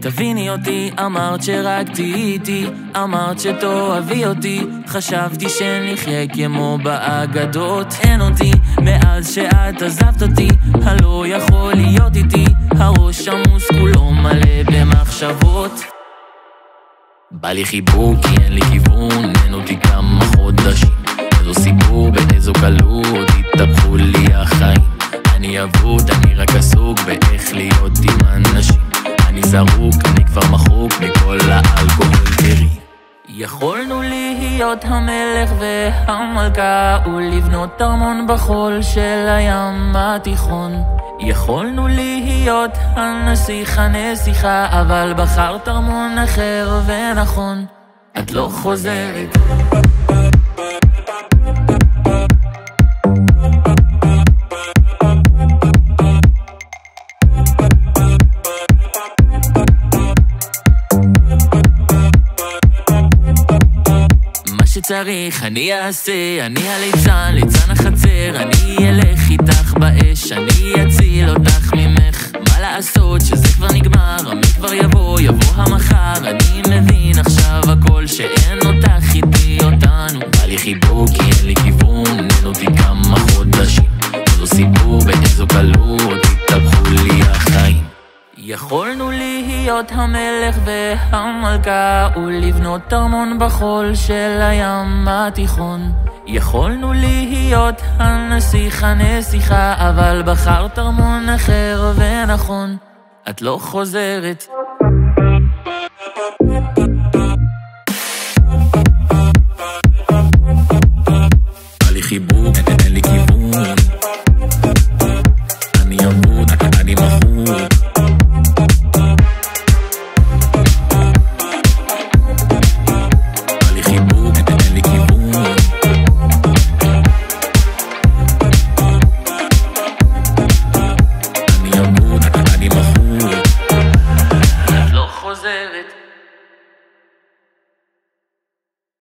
תביני אותי, אמרת שרק תהיי איתי, אמרת שתאהבי אותי, חשבתי שנחיה כמו באגדות. אין אותי, מאז שאת עזבת אותי, הלא יכול להיות איתי, הראש עמוס כולו מלא במחשבות. בא לי חיבוק כי אין לי כיוון, אין אותי כמה חודשים. איזו סיפור באיזו קלות, זרוק, אני כבר מחוק מכל האלכוהול, תראי. יכולנו להיות המלך והמלכה ולבנות ארמון בחול של הים התיכון. יכולנו להיות הנסיך הנסיכה, אבל בחרת ארמון אחר ונכון, את לא חוזרת. שצריך, אני אעשה, אני הליצן, ליצן החצר, אני אלך איתך באש, אני אציל אותך ממך. מה לעשות שזה כבר נגמר, מי כבר יבוא, יבוא המחר, אני מבין עכשיו הכל שאין אותך איתי אותנו. בא לי חיבוק אין לי כיוון, יכולנו להיות המלך והמלכה ולבנות ארמון בחול של הים התיכון. יכולנו להיות הנסיך הנסיכה אבל בחרת ארמון אחר ונכון. את לא חוזרת. חיבוק